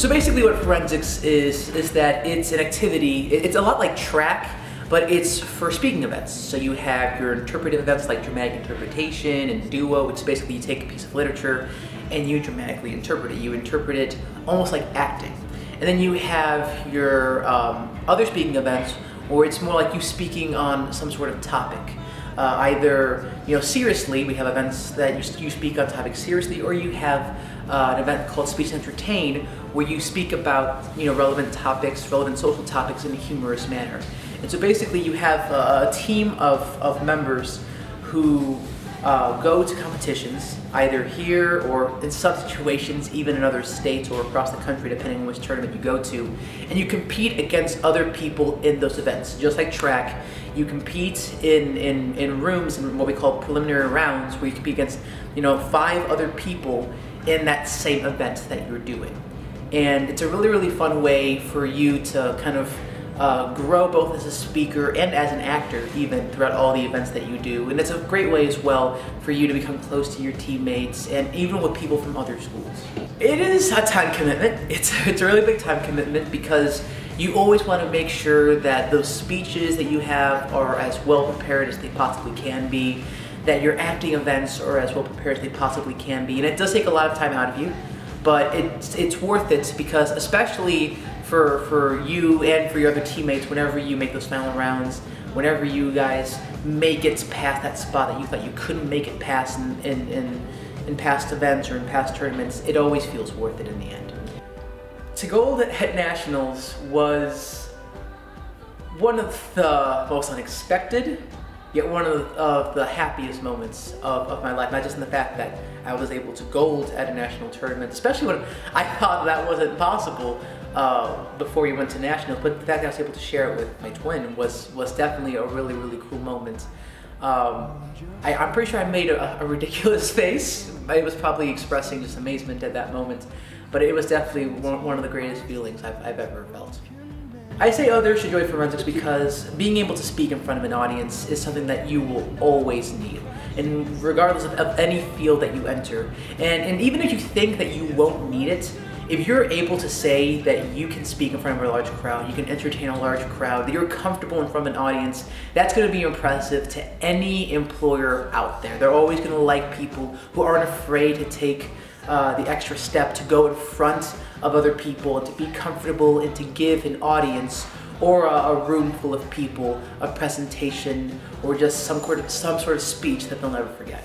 So basically what forensics is, is that it's an activity, it's a lot like track, but it's for speaking events. So you have your interpretive events like dramatic interpretation and duo, which is basically you take a piece of literature and you dramatically interpret it. You interpret it almost like acting. And then you have your um, other speaking events where it's more like you speaking on some sort of topic. Uh, either you know seriously, we have events that you, you speak on topics seriously, or you have uh, an event called Speech Entertain, where you speak about you know relevant topics, relevant social topics in a humorous manner. And so basically, you have a, team of, of members who uh, go to competitions, either here or in some situations, even in other states or across the country, depending on which tournament you go to. And you compete against other people in those events. Just like track, you compete in, in, in rooms in what we call preliminary rounds, where you compete against you know five other people in that same event that you're doing. And it's a really, really fun way for you to kind of uh, grow both as a speaker and as an actor even throughout all the events that you do. And it's a great way as well for you to become close to your teammates and even with people from other schools. It is a time commitment. It's, it's a really big time commitment because you always want to make sure that those speeches that you have are as well prepared as they possibly can be, that your acting events are as well prepared as they possibly can be. And it does take a lot of time out of you, but it's, it's worth it because especially for, for you and for your other teammates whenever you make those final rounds, whenever you guys make it past that spot that you thought you couldn't make it past in, in, in, in past events or in past tournaments, it always feels worth it in the end. To gold at Nationals was one of the most unexpected, yet one of the, the happiest moments of, of my life, not just in the fact that I was able to gold at a national tournament, especially when I thought that wasn't possible, uh, before you went to nationals, but the fact that I was able to share it with my twin was was definitely a really really cool moment. Um, I, am pretty sure I made a, a, ridiculous face. I was probably expressing just amazement at that moment, but it was definitely one, of the greatest feelings I've, I've ever felt. I say oh, others should join forensics because being able to speak in front of an audience is something that you will always need and regardless of, of any field that you enter. And, and even if you think that you won't need it, if you're able to say that you can speak in front of a large crowd, you can entertain a large crowd, that you're comfortable in front of an audience, that's going to be impressive to any employer out there. They're always going to like people who aren't afraid to take uh, the extra step to go in front of other people and to be comfortable and to give an audience or a, a, room full of people a presentation or just some sort of some sort of speech that they'll never forget.